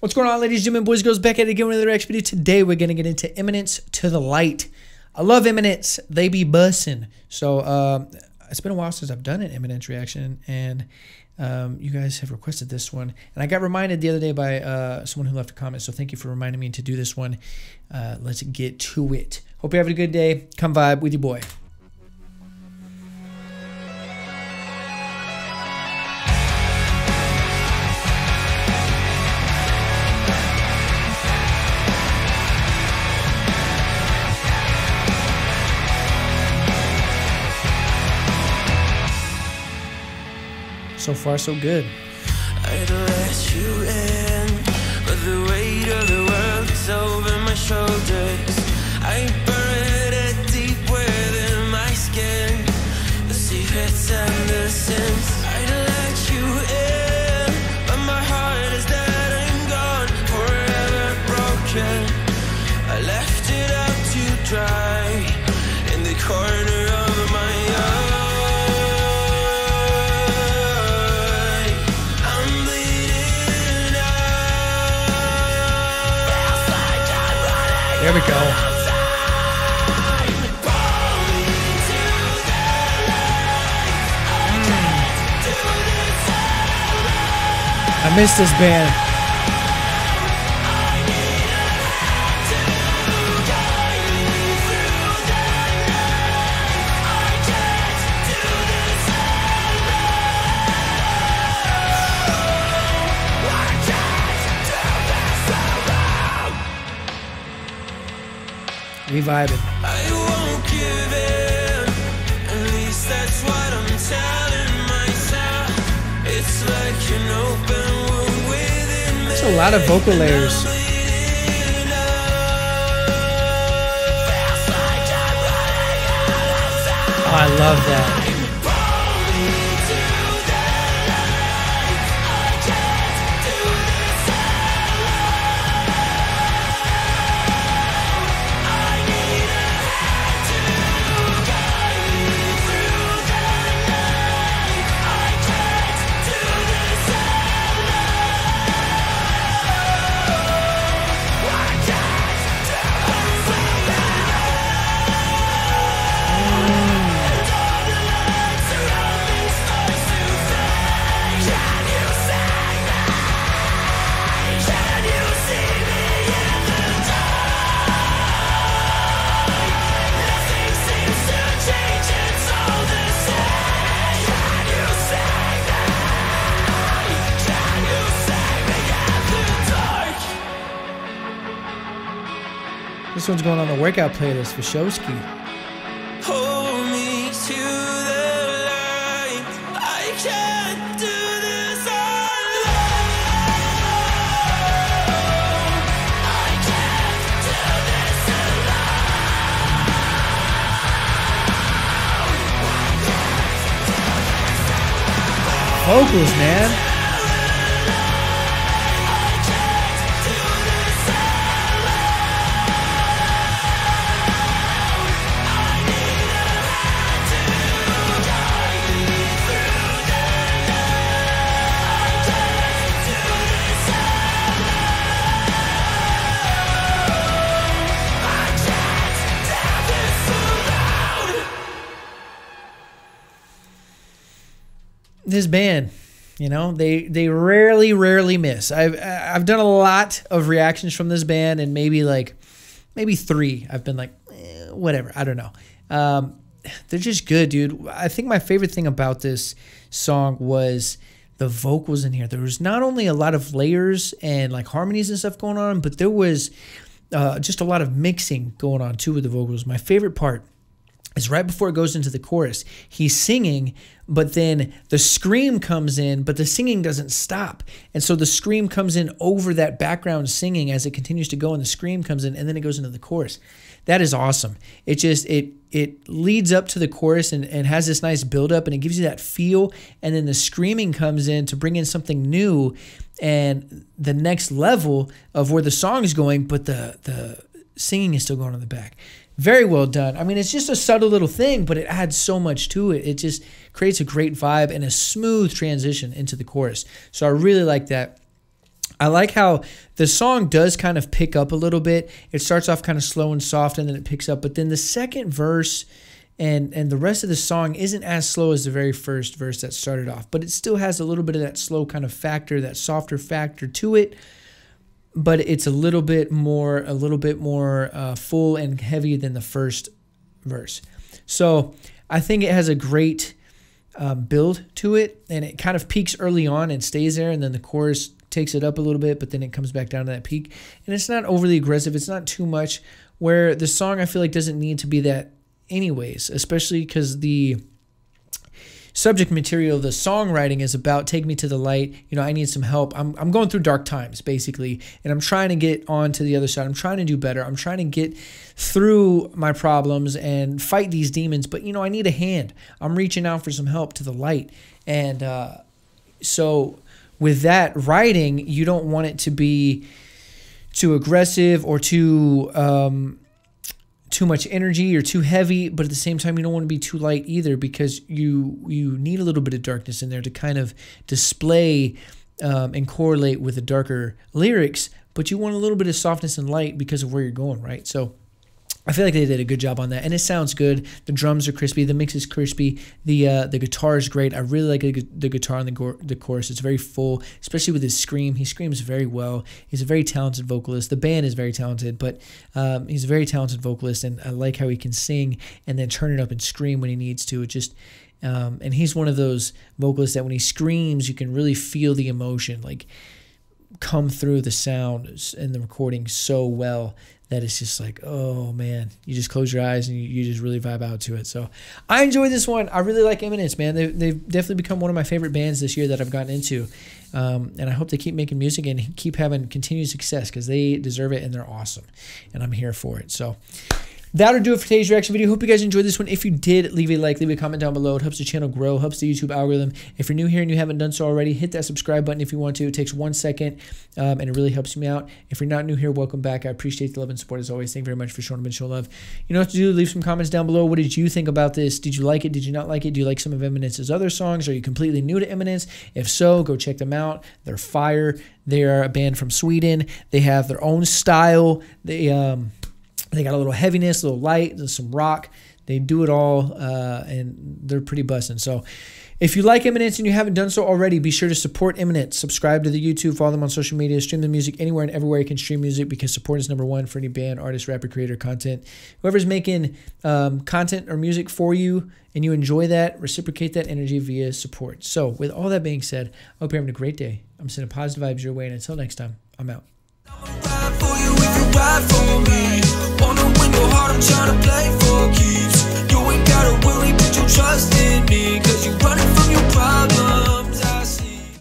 What's going on, ladies and gentlemen, boys, girls, back at it again with another X video. Today, we're going to get into Imminence to the Light. I love Imminence. They be bussin'. So, um, it's been a while since I've done an Imminence reaction, and um, you guys have requested this one. And I got reminded the other day by uh, someone who left a comment, so thank you for reminding me to do this one. Uh, let's get to it. Hope you're having a good day. Come vibe with your boy. So far, so good. I miss this band. We vibing. There's a lot of vocal layers. Oh, I love that. This one's going on the workout playlist for Showski. Hold me to the light. I can't do this alone. I can't do this Vocals, man. This band you know they they rarely rarely miss. I've i've done a lot of reactions from this band and maybe like maybe three. I've been like eh, whatever. I don't know. Um, they're just good dude. I think my favorite thing about this song was the vocals in here. There was not only a lot of layers and like harmonies and stuff going on but there was uh, just a lot of mixing going on too with the vocals. My favorite part is right before it goes into the chorus. He's singing, but then the scream comes in, but the singing doesn't stop. And so the scream comes in over that background singing as it continues to go, and the scream comes in, and then it goes into the chorus. That is awesome. It just it it leads up to the chorus and, and has this nice build up and it gives you that feel. And then the screaming comes in to bring in something new and the next level of where the song is going, but the the singing is still going on the back. Very well done. I mean, it's just a subtle little thing, but it adds so much to it. It just creates a great vibe and a smooth transition into the chorus. So I really like that. I like how the song does kind of pick up a little bit. It starts off kind of slow and soft and then it picks up, but then the second verse and and the rest of the song isn't as slow as the very first verse that started off, but it still has a little bit of that slow kind of factor, that softer factor to it. But it's a little bit more, a little bit more uh, full and heavy than the first verse. So I think it has a great um, build to it, and it kind of peaks early on and stays there, and then the chorus takes it up a little bit, but then it comes back down to that peak. And it's not overly aggressive. It's not too much. Where the song I feel like doesn't need to be that anyways, especially because the subject material, the songwriting is about take me to the light. You know, I need some help. I'm, I'm going through dark times basically, and I'm trying to get on to the other side. I'm trying to do better. I'm trying to get through my problems and fight these demons. But you know, I need a hand. I'm reaching out for some help to the light, and uh, so with that writing, you don't want it to be too aggressive or too um, too much energy or too heavy, but at the same time you don't want to be too light either because you you need a little bit of darkness in there to kind of display um, and correlate with the darker lyrics. But you want a little bit of softness and light because of where you're going, right? So I feel like they did a good job on that, and it sounds good. The drums are crispy, the mix is crispy, the uh, the guitar is great. I really like the guitar on the the chorus. It's very full, especially with his scream. He screams very well. He's a very talented vocalist. The band is very talented, but um, he's a very talented vocalist, and I like how he can sing and then turn it up and scream when he needs to. It just um, and he's one of those vocalists that when he screams, you can really feel the emotion, like come through the sound and the recording so well that it's just like, oh man, you just close your eyes and you, you just really vibe out to it. So I enjoy this one. I really like Imminence, man. They, they've definitely become one of my favorite bands this year that I've gotten into. Um, and I hope they keep making music and keep having continued success because they deserve it and they're awesome. And I'm here for it. So That'll do it for today's reaction video. Hope you guys enjoyed this one. If you did, leave a like, leave a comment down below. It helps the channel grow, helps the YouTube algorithm. If you're new here and you haven't done so already, hit that subscribe button if you want to. It takes one second um, and it really helps me out. If you're not new here, welcome back. I appreciate the love and support as always. Thank you very much for showing up and show love. You know what to do. Leave some comments down below. What did you think about this? Did you like it? Did you not like it? Do you like some of Imminence's other songs? Are you completely new to Imminence? If so, go check them out. They're fire. They are a band from Sweden. They have their own style. They um they got a little heaviness, a little light, there's some rock. They do it all, uh, and they're pretty busting. So, if you like Imminence and you haven't done so already, be sure to support Imminence. Subscribe to the YouTube, follow them on social media, stream the music anywhere and everywhere you can stream music because support is number one for any band, artist, rapper, creator, content. Whoever's making um, content or music for you and you enjoy that, reciprocate that energy via support. So, with all that being said, I hope you're having a great day. I'm sending positive vibes your way, and until next time, I'm out ride for me. Wanna win your heart, I'm trying to play for keeps. You ain't gotta worry, trust in me Cause you're running from your problems.